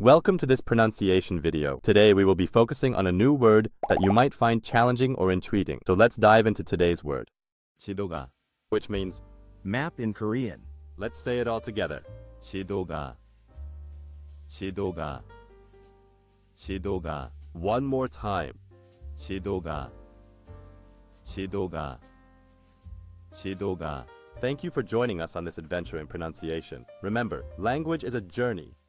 Welcome to this pronunciation video. Today we will be focusing on a new word that you might find challenging or intriguing. So let's dive into today's word, 지도가 which means, map in Korean. let's say it all together. 지도가 지도가 지도가 One more time. 지도가 지도가 지도가 Thank you for joining us on this adventure in pronunciation. Remember, language is a journey,